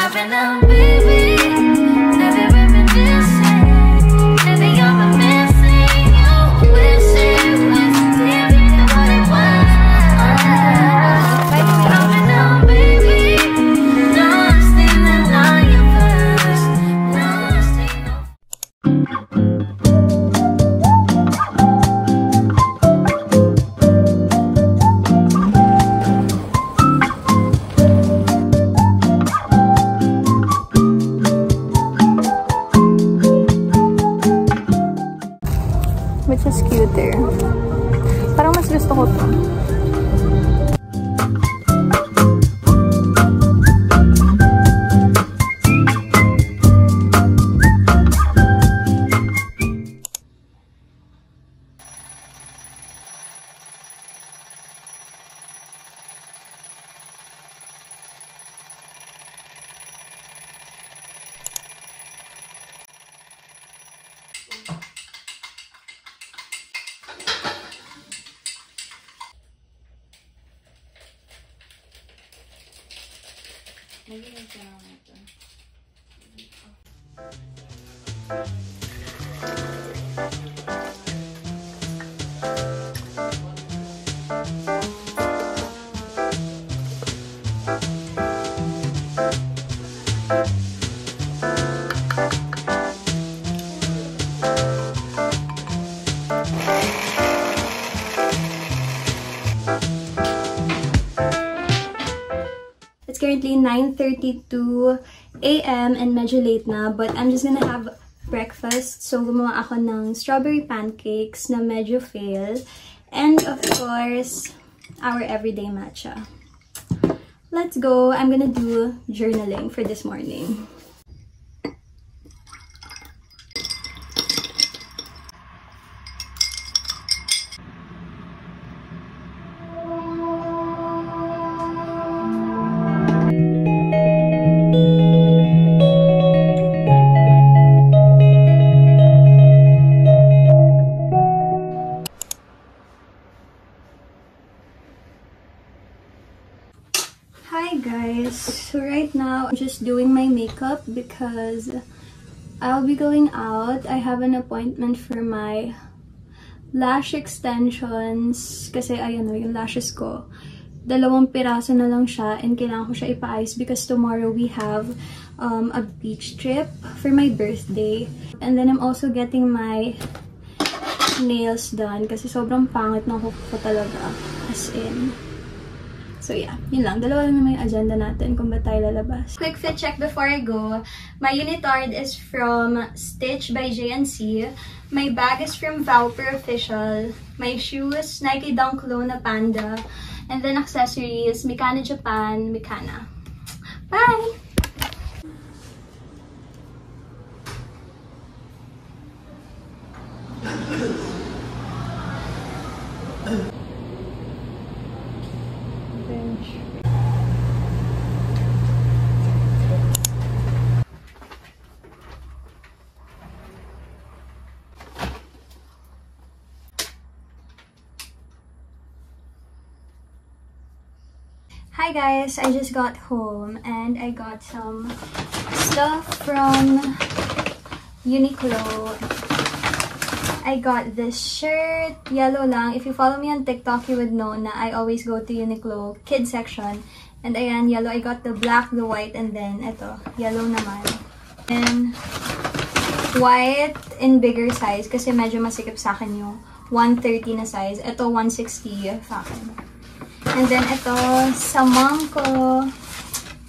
I've been a bitch. Maybe like down like this. 9.32 a.m. and medyo late na, but I'm just gonna have breakfast. So, gumawa ako ng strawberry pancakes na medyo fail. And, of course, our everyday matcha. Let's go! I'm gonna do journaling for this morning. Just doing my makeup because I'll be going out. I have an appointment for my lash extensions kasi ayan o, yung lashes ko. Dalawang piraso na lang siya and kailangan ko siya ipa-ice because tomorrow we have um, a beach trip for my birthday. And then I'm also getting my nails done kasi sobrang pangit ng kuko ko talaga. As in, So yeah, yun lang. Dalawa lang naman yung agenda natin kung ba tayo lalabas. Quick fit check before I go. My unitard is from Stitch by JNC. My bag is from Vouper Official. My shoes, Nike Dunk Low na Panda. And then accessories, Mikana Japan, Mikana. Bye! Hi guys, I just got home and I got some stuff from Uniqlo. I got this shirt, yellow lang. If you follow me on TikTok, you would know na I always go to Uniqlo kids section. And ayan, yellow. I got the black, the white, and then ito, yellow naman. And white in bigger size kasi medyo masikip sa akin yung 130 na size. Ito, 160 sa akin. And then, ito, sa mom ko,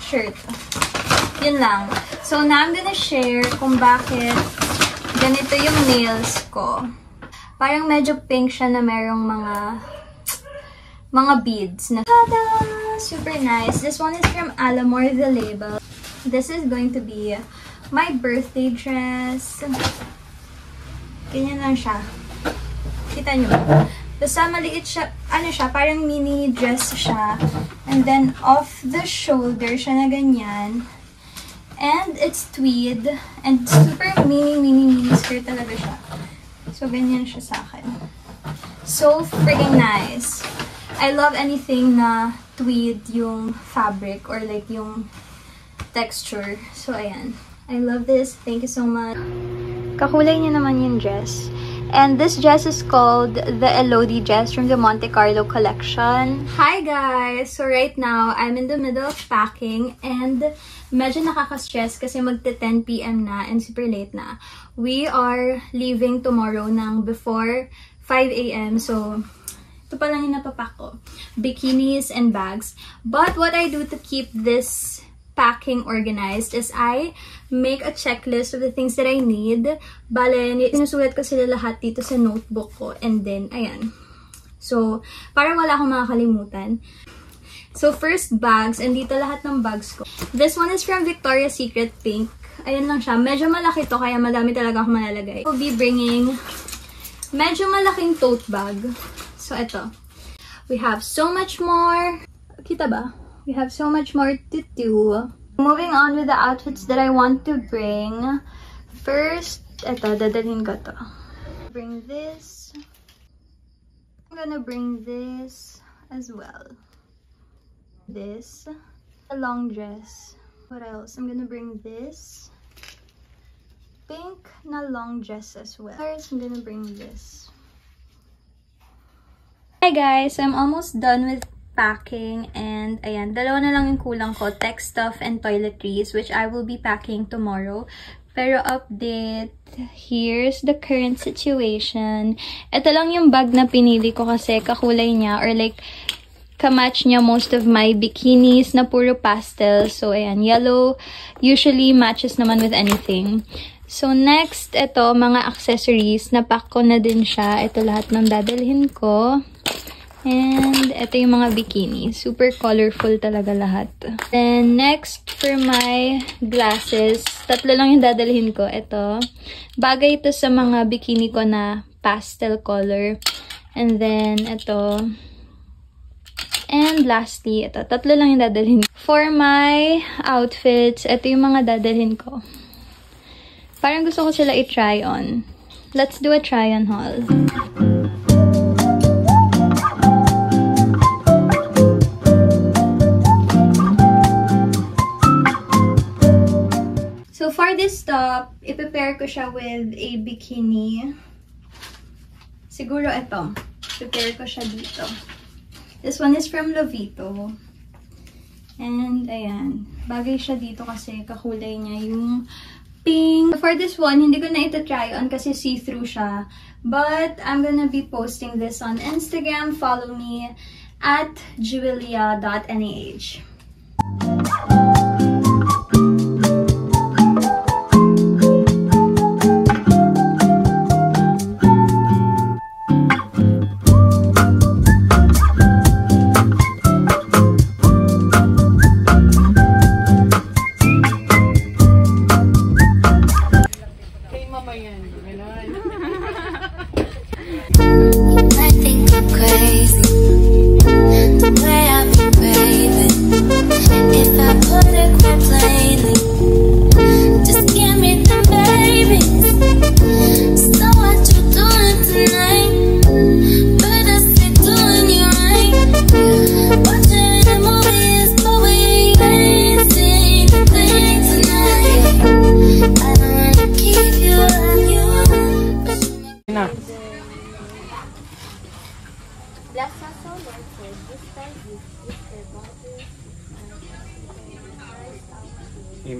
shirt. Yun lang. So, now I'm gonna share kung bakit ganito yung nails ko. Parang medyo pink siya na merong mga mga beads na Tada! Super nice. This one is from Alamore The Label. This is going to be my birthday dress. Ganyan lang siya. Kita nyo? Basta maliit siya, ano siya, parang mini dress siya. And then, off the shoulder siya na ganyan. And it's tweed. And super mini, mini, mini skirt talaga siya. So, ganyan siya sa akin. So freaking nice. I love anything na tweed yung fabric or like yung texture. So, ayan. I love this. Thank you so much. Kakulay niya naman yung dress. And this dress is called the Elodie dress from the Monte Carlo collection. Hi guys! So right now, I'm in the middle of packing and medyo nakaka-stress kasi magte 10 p.m. na and super late na. We are leaving tomorrow ng before 5 a.m. So, ito pa lang yung napapak ko. Bikinis and bags. But what I do to keep this packing organized is I make a checklist of the things that I need. Bale, sinusulat ko sila lahat dito sa notebook ko. And then, ayan. So, para wala akong makakalimutan. So, first bags. And dito lahat ng bags ko. This one is from Victoria's Secret Pink. Ayan lang siya. Medyo malaki to, kaya madami talaga akong malalagay. I'll be bringing medyo malaking tote bag. So, ito. We have so much more. Kita ba? We have so much more to do. Moving on with the outfits that I want to bring. First, ito, dadalhin ko to. Bring this. I'm gonna bring this as well. This. A long dress. What else? I'm gonna bring this. Pink na long dress as well. First, I'm gonna bring this. Hi guys! I'm almost done with packing and ayan, dalawa na lang yung kulang ko, tech stuff and toiletries which I will be packing tomorrow. Pero update, here's the current situation. Ito lang yung bag na pinili ko kasi kakulay niya or like kamatch niya most of my bikinis na puro pastel. So ayan, yellow usually matches naman with anything. So, next, ito, mga accessories. Napack ko na din siya. Ito lahat ng dadalhin ko. And, ito yung mga bikini. Super colorful talaga lahat. Then, next, for my glasses, tatlo lang yung dadalhin ko. Ito. Bagay ito sa mga bikini ko na pastel color. And then, ito. And lastly, ito. Tatlo lang yung dadalhin. For my outfits, ito yung mga dadalhin ko. Parang gusto ko sila i-try on. Let's do a try on haul. Top, i-prepare ko siya with a bikini. Siguro ito. Prepare ko siya dito. This one is from Lovito. And ayan. Bagay siya dito kasi kakulay niya yung pink. For this one, hindi ko na ito try on kasi see-through siya. But I'm gonna be posting this on Instagram. Follow me at julia.nah.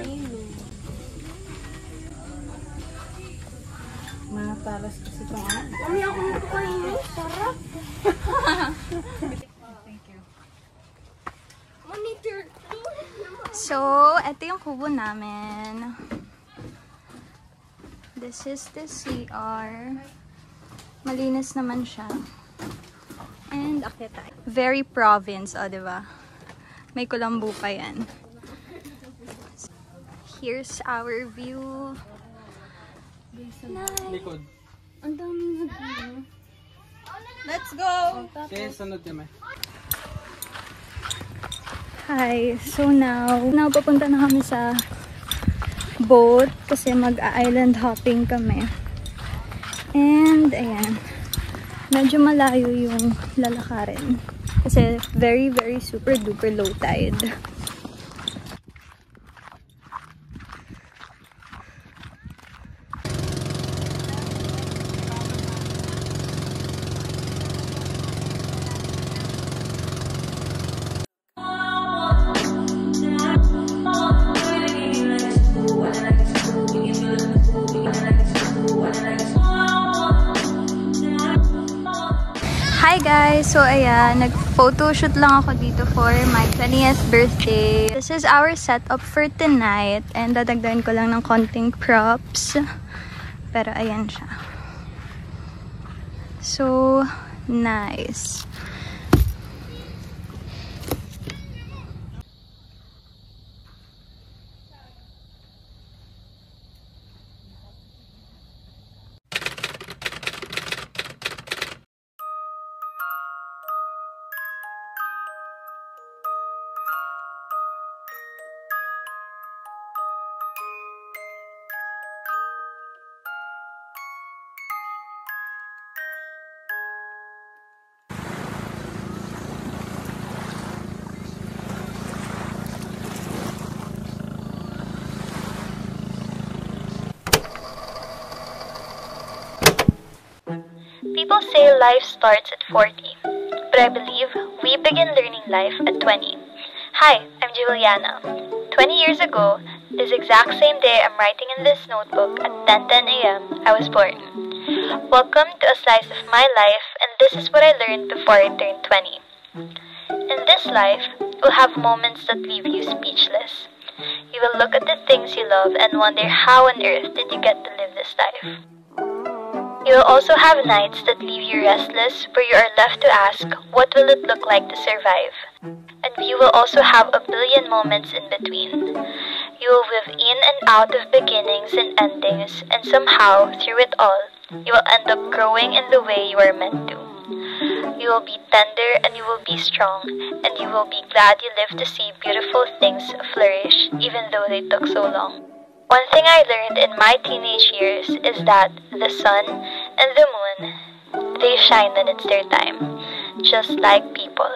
Amen. Mga talas kasi itong ano. Mami, ako nito kainin. Sarap. Monitor. So, ito yung kubo namin. This is the CR. Malinis naman siya. And, akit tayo. Very province, o, oh, diba? May kulambu pa yan. Here's our view. Nice. Likod. Ang dami na Let's go! Sige, sunod kami. Hi. So now, now papunta na kami sa boat kasi mag-island hopping kami. And ayan. Medyo malayo yung lalakarin. Kasi very, very super duper low tide. Guys! So ayan, nag-photoshoot lang ako dito for my 20th birthday. This is our setup for tonight. And dadagdagan ko lang ng konting props. Pero ayan siya. So, nice. People say life starts at 40, but I believe we begin learning life at 20. Hi, I'm Juliana. 20 years ago, this exact same day I'm writing in this notebook at 10:10 a.m., I was born. Welcome to a slice of my life, and this is what I learned before I turned 20. In this life, you'll have moments that leave you speechless. You will look at the things you love and wonder how on earth did you get to live this life. You will also have nights that leave you restless, where you are left to ask, what will it look like to survive? And you will also have a billion moments in between. You will live in and out of beginnings and endings, and somehow, through it all, you will end up growing in the way you are meant to. You will be tender and you will be strong, and you will be glad you lived to see beautiful things flourish, even though they took so long. One thing I learned in my teenage years is that the sun and the moon, they shine when it's their time, just like people.